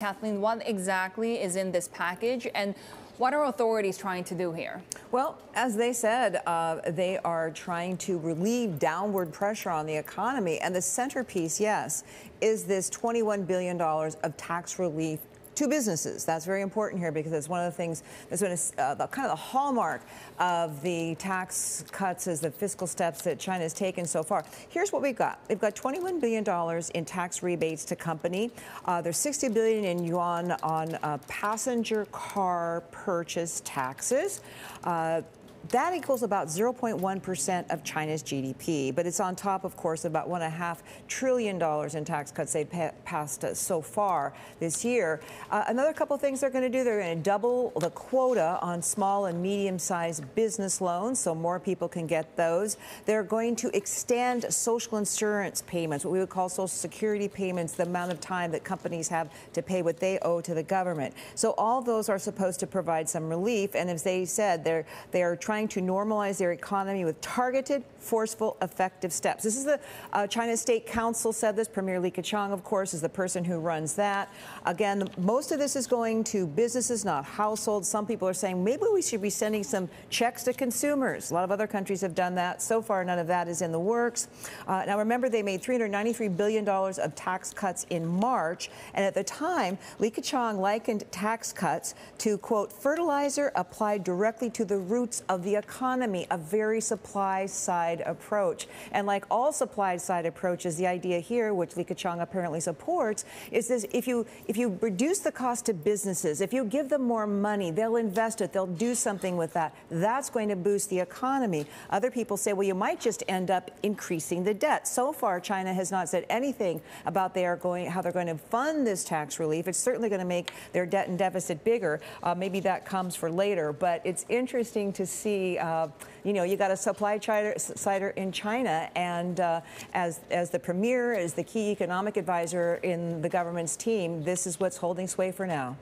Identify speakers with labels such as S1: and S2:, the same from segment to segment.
S1: Kathleen, what exactly is in this package and what are authorities trying to do here?
S2: Well, as they said, uh, they are trying to relieve downward pressure on the economy. And the centerpiece, yes, is this $21 billion of tax relief to businesses. That's very important here because it's one of the things that's been a, uh, the, kind of the hallmark of the tax cuts is the fiscal steps that China has taken so far. Here's what we've got. We've got $21 billion in tax rebates to company. Uh, there's 60 billion in yuan on uh, passenger car purchase taxes. That equals about 0.1% of China's GDP, but it's on top, of course, of about $1.5 trillion in tax cuts they've passed uh, so far this year. Uh, another couple of things they're going to do, they're going to double the quota on small and medium-sized business loans so more people can get those. They're going to extend social insurance payments, what we would call social security payments, the amount of time that companies have to pay what they owe to the government. So all those are supposed to provide some relief, and as they said, they're, they are trying to normalize their economy with targeted, forceful, effective steps. This is the uh, China State Council said this. Premier Li Keqiang, of course, is the person who runs that. Again, most of this is going to businesses, not households. Some people are saying maybe we should be sending some checks to consumers. A lot of other countries have done that. So far, none of that is in the works. Uh, now, remember, they made $393 billion of tax cuts in March. And at the time, Li Keqiang likened tax cuts to, quote, fertilizer applied directly to the roots of of the economy, a very supply side approach. And like all supply side approaches, the idea here, which Li Keqiang apparently supports, is this if you if you reduce the cost to businesses, if you give them more money, they'll invest it, they'll do something with that. That's going to boost the economy. Other people say, well, you might just end up increasing the debt. So far, China has not said anything about they are going how they're going to fund this tax relief. It's certainly going to make their debt and deficit bigger. Uh, maybe that comes for later, but it's interesting to see see, uh, you know, you got a supply sider in China, and uh, as as the premier, as the key economic advisor in the government's team, this is what's holding sway for now.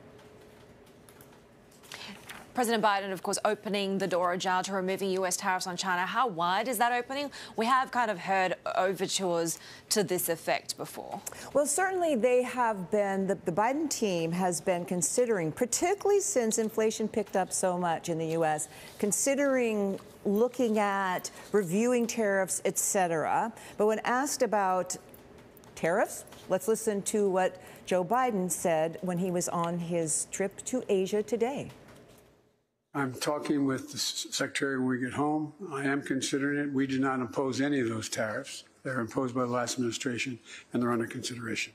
S3: President Biden, of course, opening the door ajar to removing US tariffs on China. How wide is that opening? We have kind of heard overtures to this effect before.
S2: Well, certainly they have been, the, the Biden team has been considering, particularly since inflation picked up so much in the U.S., considering looking at reviewing tariffs, et cetera. But when asked about tariffs, let's listen to what Joe Biden said when he was on his trip to Asia today.
S4: I'm talking with the Secretary when we get home. I am considering it. We did not impose any of those tariffs. They're imposed by the last administration, and they're under consideration.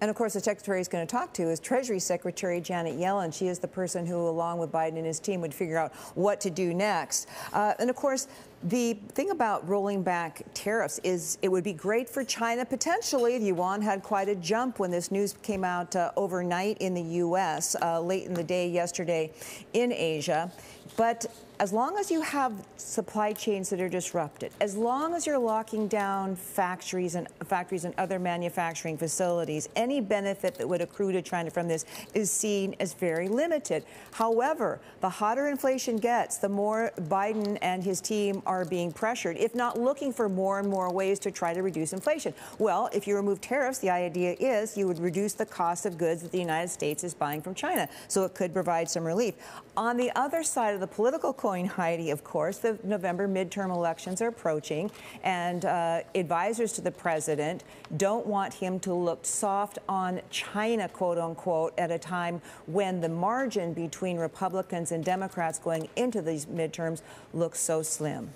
S2: And of course, the secretary is going to talk to is Treasury Secretary Janet Yellen. She is the person who, along with Biden and his team, would figure out what to do next. Uh, and of course, the thing about rolling back tariffs is it would be great for China potentially. The yuan had quite a jump when this news came out uh, overnight in the U.S., uh, late in the day yesterday in Asia. But as long as you have supply chains that are disrupted, as long as you're locking down factories and factories and other manufacturing facilities, any benefit that would accrue to China from this is seen as very limited. However, the hotter inflation gets, the more Biden and his team are being pressured, if not looking for more and more ways to try to reduce inflation. Well, if you remove tariffs, the idea is you would reduce the cost of goods that the United States is buying from China. So it could provide some relief. On the other side of the political coin, Heidi, of course. The November midterm elections are approaching, and uh, advisors to the president don't want him to look soft on China, quote unquote, at a time when the margin between Republicans and Democrats going into these midterms looks so slim.